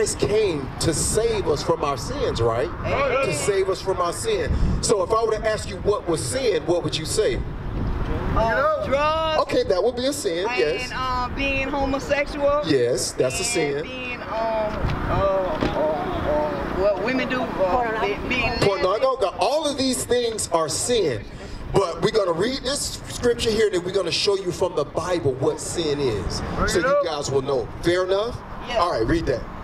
Christ came to save us from our sins, right? To save us from our sin. So if I were to ask you what was sin, what would you say? Uh, drugs. Okay, that would be a sin, yes. And um, being homosexual. Yes, that's a sin. Being um, uh, uh, uh, what women do. Uh, be- being Pornography. All of these things are sin. But we're going to read this scripture here, and we're going to show you from the Bible what sin is. So you guys will know. Fair enough? All right, read that.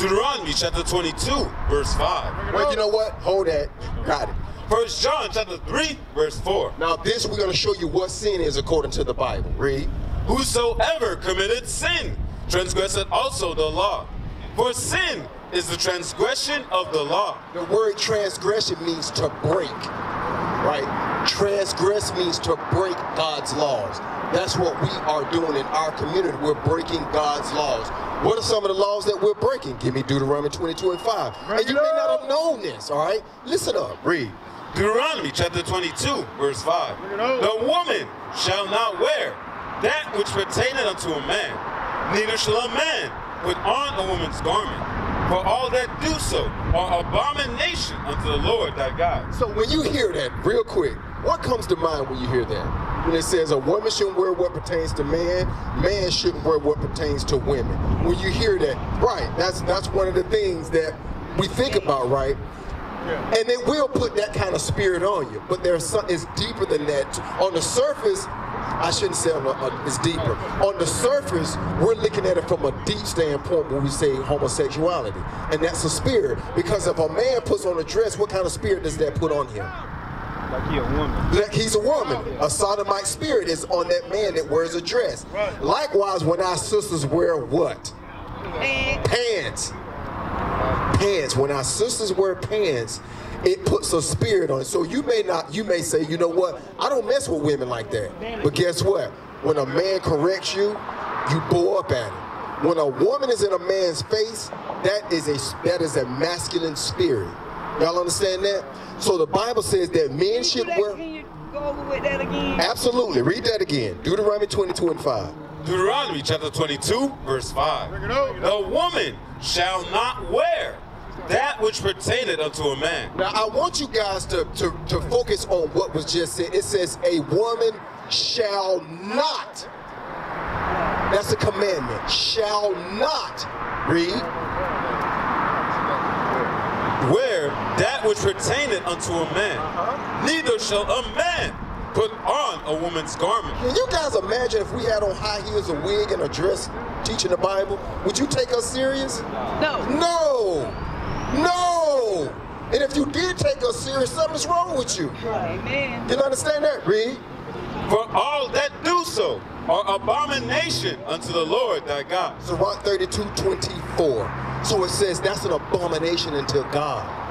Deuteronomy chapter 22, verse 5. Well, you know what? Hold that. Got it. First John chapter 3, verse 4. Now, this we're going to show you what sin is according to the Bible. Read. Whosoever committed sin transgresseth also the law. For sin is the transgression of the law. The word transgression means to break, right? Transgress means to break God's laws. That's what we are doing in our community. We're breaking God's laws. What are some of the laws that we're breaking? Give me Deuteronomy 22 and 5. And you may not have known this, all right? Listen up. Read. Deuteronomy chapter 22, verse 5. The woman shall not wear that which pertaineth unto a man, neither shall a man put on a woman's garment. For all that do so are abomination unto the Lord thy God. So when you hear that, real quick, what comes to mind when you hear that? When it says a woman shouldn't wear what pertains to man, man shouldn't wear what pertains to women. When you hear that, right, that's that's one of the things that we think about, right? And they will put that kind of spirit on you. But there's something it's deeper than that. On the surface, I shouldn't say on the, uh, it's deeper. On the surface, we're looking at it from a deep standpoint when we say homosexuality. And that's a spirit. Because if a man puts on a dress, what kind of spirit does that put on him? Like he a woman. Like he's a woman. A sodomite spirit is on that man that wears a dress. Likewise, when our sisters wear what? Pants. Pants. When our sisters wear pants, it puts a spirit on it. So you may not, you may say, you know what? I don't mess with women like that. But guess what? When a man corrects you, you blow up at him. When a woman is in a man's face, that is a that is a masculine spirit. Y'all understand that? So the Bible says that men should wear. Can you go with that again? Absolutely. Read that again. Deuteronomy 22 and 5. Deuteronomy chapter 22, verse 5. The woman shall not wear that which pertaineth unto a man. Now, I want you guys to, to, to focus on what was just said. It says, a woman shall not. That's a commandment. Shall not. Read. Wear that which pertaineth unto a man. Uh-huh. Neither shall a man put on a woman's garment. Can you guys imagine if we had on high heels, a wig, and a dress teaching the Bible? Would you take us serious? No. No. No. And if you did take us serious, something's wrong with you. Amen. You understand that? Read. For all that do so are abomination unto the Lord thy God. Sirach 32, 24. So it says that's an abomination unto God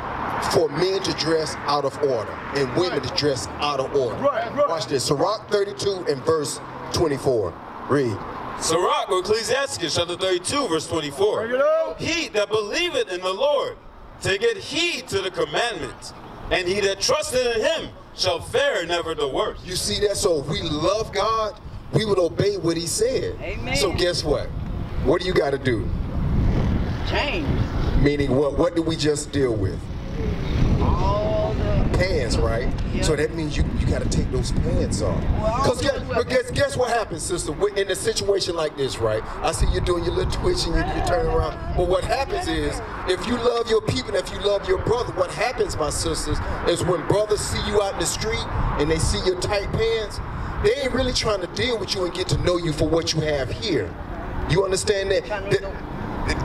for men to dress out of order and women to dress out of order. Right, right. Watch this. Sirach 32 and verse 24. Read. Sirach or Ecclesiasticus chapter 32, verse 24. Bring it. He that believeth in the Lord taketh heed to the commandments, and he that trusteth in him shall fare never the worse. You see that? So if we love God, we would obey what he said. Amen. So guess what? What do you got to do? Change. Meaning what? What did we just deal with? Pants, right? So that means you, you got to take those pants off. Well, Cause guess, but guess, guess what happens, sister? In a situation like this, right? I see you doing your little twitch and you, you turn around. But what happens is, if you love your people, and if you love your brother, what happens, my sisters, is when brothers see you out in the street and they see your tight pants, they ain't really trying to deal with you and get to know you for what you have here. You understand that? That-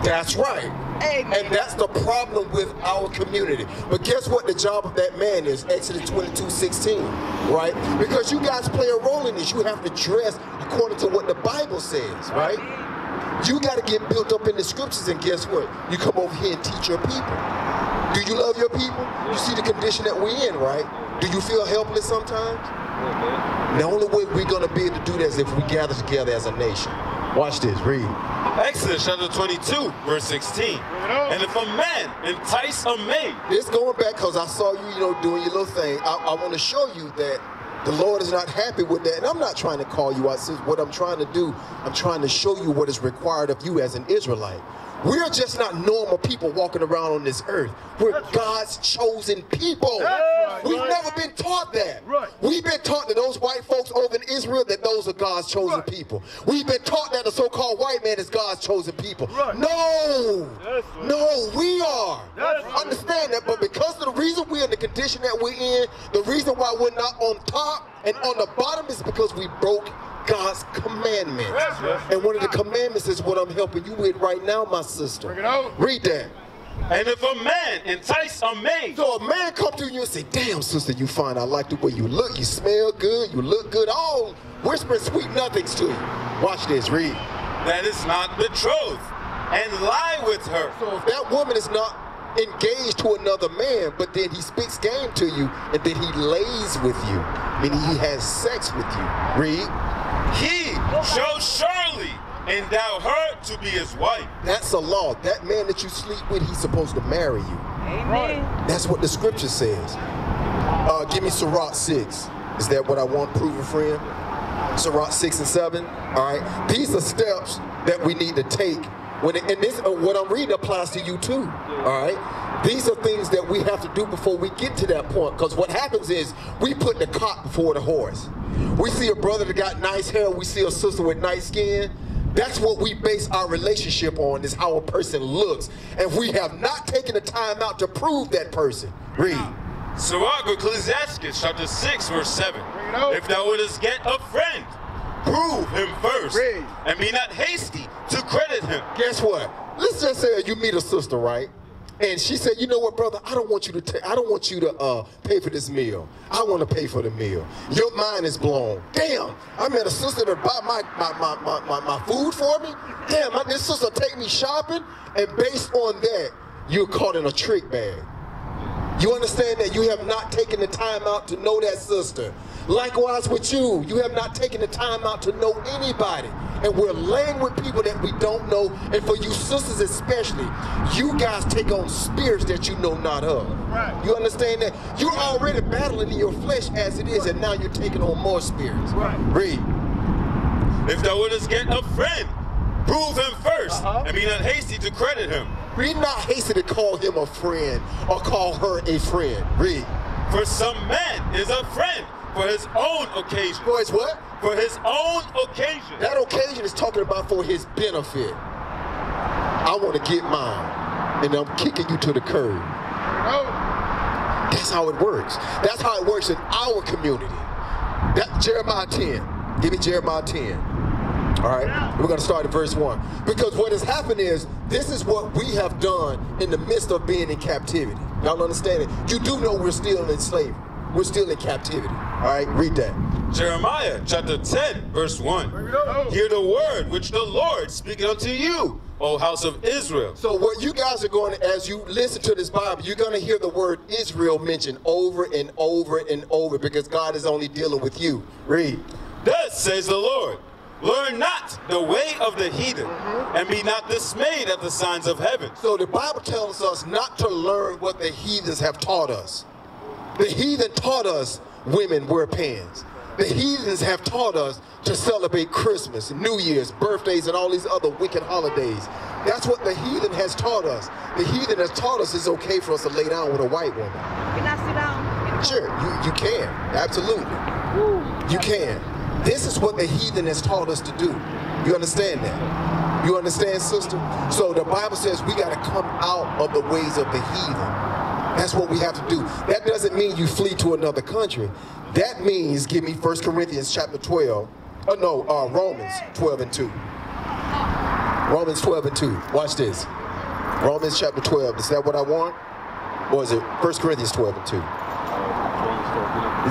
that's right. Amen. And that's the problem with our community. But guess what the job of that man is? Exodus 22, 16, right? Because you guys play a role in this. You have to dress according to what the Bible says, right? You got to get built up in the scriptures, and guess what? You come over here and teach your people. Do you love your people? You see the condition that we're in, right? Do you feel helpless sometimes? The only way we're going to be able to do that is if we gather together as a nation. Watch this, read. Exodus chapter 22, verse 16. And if a man entice a maid, It's going back because I saw you, you know, doing your little thing. I, I want to show you that the Lord is not happy with that. And I'm not trying to call you out. Sis. What I'm trying to do, I'm trying to show you what is required of you as an Israelite. We're just not normal people walking around on this earth. We're God's chosen people. right. We've Right. never been taught that. Right. We've been taught that those white folks over in Israel that those are God's chosen Right. people. We've been taught that the so-called white man is God's chosen people. Right. No, right. no, we are. That's right. Understand that, but because of the reason we're in the condition that we're in, the reason why we're not on top and on the bottom is because we broke God's commandments. Right. And one of the commandments is what I'm helping you with right now, my sister. Read that. And if a man entice a maid, So a man come to you and say, damn, sister, you fine. I like the way you look. You smell good. You look good. All whispering sweet nothings to you. Watch this. Read. that is not betrothed, and lie with her. So if that woman is not engaged to another man, but then he speaks game to you, and then he lays with you, meaning he has sex with you. Read. He shall surely endow her to be his wife. That's a law. That man that you sleep with, he's supposed to marry you. Amen. That's what the scripture says. Uh, give me Sirach 6. Is that what I want, proven a friend? Sirach 6 and 7. All right. These are steps that we need to take. When it, and this, uh, what I'm reading applies to you too. All right. These are things that we have to do before we get to that point. Because what happens is we put the cart before the horse. We see a brother that got nice hair. We see a sister with nice skin. That's what we base our relationship on, is how a person looks. And we have not taken the time out to prove that person. Read. Sirach Ecclesiasticus chapter 6 verse 7. Bring it out. If thou wouldest get a friend, prove him first, Read. and be not hasty to credit him. Guess what? Let's just say you meet a sister, right? And she said, "You know what, brother? I don't want you to. I don't want you to uh, pay for this meal. I want to pay for the meal. Your mind is blown. Damn! I met a sister that bought my my, my, my, my, my food for me. Damn! My, this sister take me shopping, and based on that, you're caught in a trick bag. You understand that you have not taken the time out to know that sister. Likewise with you, you have not taken the time out to know anybody. And we're laying with people that we don't know. And for you sisters especially, you guys take on spirits that you know not of. Right. You understand that? You're already battling in your flesh as it is, and now you're taking on more spirits. Right. Read. If thou wouldest get a friend, prove him 1st Uh-huh. and be not hasty to credit him. Be not hasty to call him a friend or call her a friend. Read. For some man is a friend for his own occasion. Boys, what? For his own occasion. That occasion is talking about for his benefit. I want to get mine, and I'm kicking you to the curb. Out. That's how it works. That's how it works in our community. That Jeremiah 10. Give me Jeremiah 10. All right, we're going to start at verse 1. Because what has happened is, this is what we have done in the midst of being in captivity. Y'all understand it? You do know we're still in slavery. We're still in captivity. All right, read that. Jeremiah chapter 10, verse 1. Bring it out. Hear the word which the Lord speaketh unto you, O house of Israel. So what you guys are going to, as you listen to this Bible, you're going to hear the word Israel mentioned over and over and over because God is only dealing with you. Read. Thus says the Lord, learn not the way of the heathen, mm-hmm. and be not dismayed at the signs of heaven. So the Bible tells us not to learn what the heathens have taught us. The heathen taught us women wear pants. The heathens have taught us to celebrate Christmas, New Year's, birthdays, and all these other wicked holidays. That's what the heathen has taught us. The heathen has taught us it's okay for us to lay down with a white woman. Can I sit down? Sure, you, you can. Absolutely. You can. This is what the heathen has taught us to do. You understand that? You understand, sister? So the Bible says we got to come out of the ways of the heathen. That's what we have to do. That doesn't mean you flee to another country. That means, give me 1 Corinthians chapter 12. Oh, no, uh, Romans 12 and 2. Romans 12 and 2. Watch this. Romans chapter 12. Is that what I want? Or is it 1 Corinthians 12 and 2?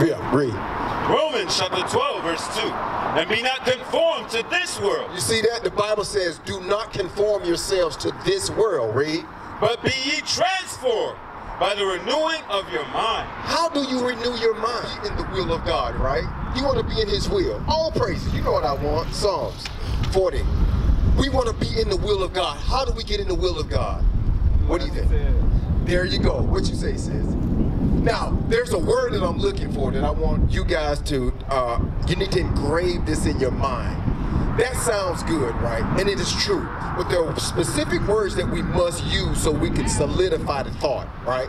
Yeah, read. Romans chapter 12, verse 2. And be not conformed to this world, You see that? The Bible says, do not conform yourselves to this world. Read. but be ye transformed by the renewing of your mind. How do you renew your mind? In the will of God, right? You want to be in his will. All praises. You know what I want. Psalms 40. We want to be in the will of God. How do we get in the will of God? What do you think? There you go. What you say, sis? Now, there's a word that I'm looking for that I want you guys to, uh, you need to engrave this in your mind. That sounds good, right? And it is true. But there are specific words that we must use so we can solidify the thought, right?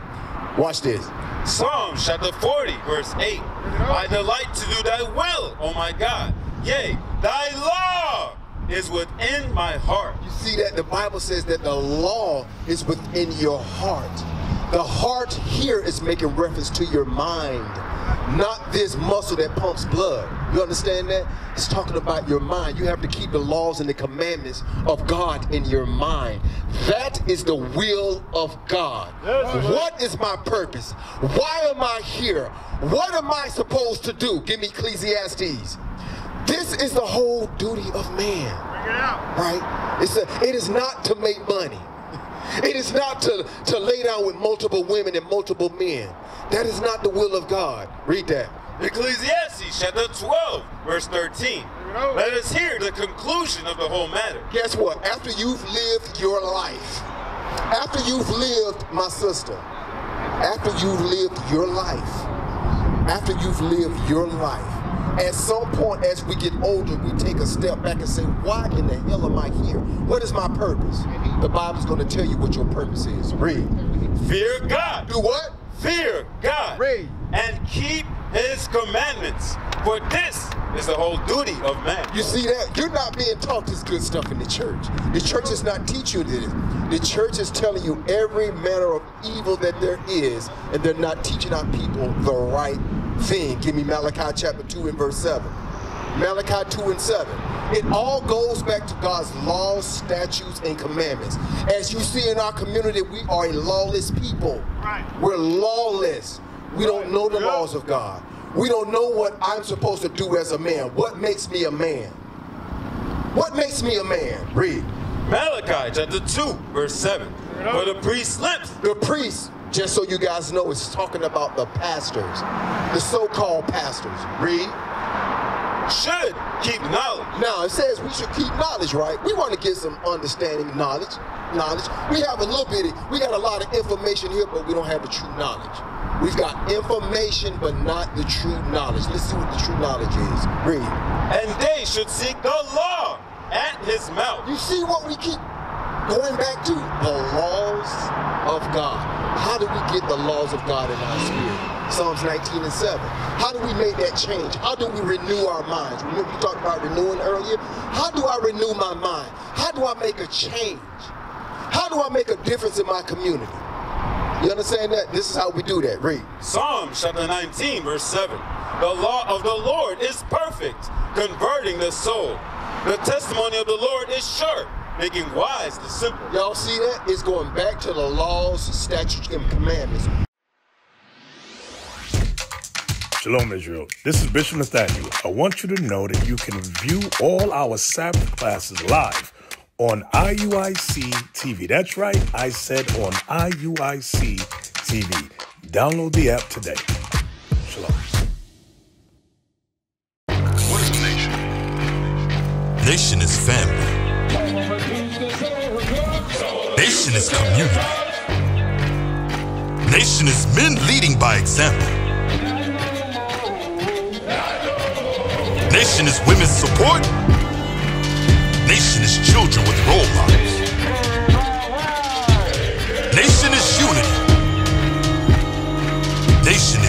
Watch this. Psalm chapter 40, verse 8. I delight to do thy will, O my God. Yea, thy law is within my heart. You see that the Bible says that the law is within your heart. The heart here is making reference to your mind, not this muscle that pumps blood. You understand that? It's talking about your mind. You have to keep the laws and the commandments of God in your mind. That is the will of God. What is my purpose? Why am I here? What am I supposed to do? Give me Ecclesiastes. This is the whole duty of man. It Right? It's a, it is not to make money. It is not to, to lay down with multiple women and multiple men. That is not the will of God. Read that. Ecclesiastes chapter 12, verse 13. Let us hear the conclusion of the whole matter. Guess what? After you've lived your life, after you've lived, my sister, after you've lived your life, after you've lived your life, at some point as we get older, we take a step back and say, why in the hell am I here? What is my purpose? The Bible's going to tell you what your purpose is. Read. Fear God. Do what? Fear God. Read. And keep his commandments. For this is the whole duty of man. You see that? You're not being taught this good stuff in the church. The church is not teaching you this. The church is telling you every manner of evil that there is, and they're not teaching our people the right thing. Give me Malachi chapter 2 and verse 7. Malachi 2 and 7. It all goes back to God's laws, statutes, and commandments. As you see in our community, we are a lawless people. Right. We're lawless. We don't know the laws of God. We don't know what I'm supposed to do as a man. What makes me a man? What makes me a man? Read. Malachi chapter 2, verse 7. For the priest's lips The priest, just so you guys know, it's talking about the pastors, the so-called pastors. Read. should keep knowledge. Now it says we should keep knowledge, right? We want to get some understanding, knowledge, knowledge. We have a little bit. We got a lot of information here, but we don't have the true knowledge. We've got information, but not the true knowledge. Let's see what the true knowledge is. Read. And they should seek the law at his mouth. You see what we keep going back to? The laws of God. How do we get the laws of God in our spirit? Psalms 19 and 7. How do we make that change? How do we renew our minds? Remember we talked about renewing earlier? How do I renew my mind? How do I make a change? How do I make a difference in my community? You understand that? This is how we do that. Read. Psalms chapter 19, verse 7. The law of the Lord is perfect, converting the soul. The testimony of the Lord is sure, making wise the simple. Y'all see that? It's going back to the laws, statutes, and commandments. Shalom, Israel. This is Bishop Nathaniel. I want you to know that you can view all our Sabbath classes live on IUIC TV. That's right, I said on IUIC TV. Download the app today. Shalom. What is nation? Nation is family. Nation is community. Nation is men leading by example. Nation is women's support. Nation is children with role models. Nation is unity. Nation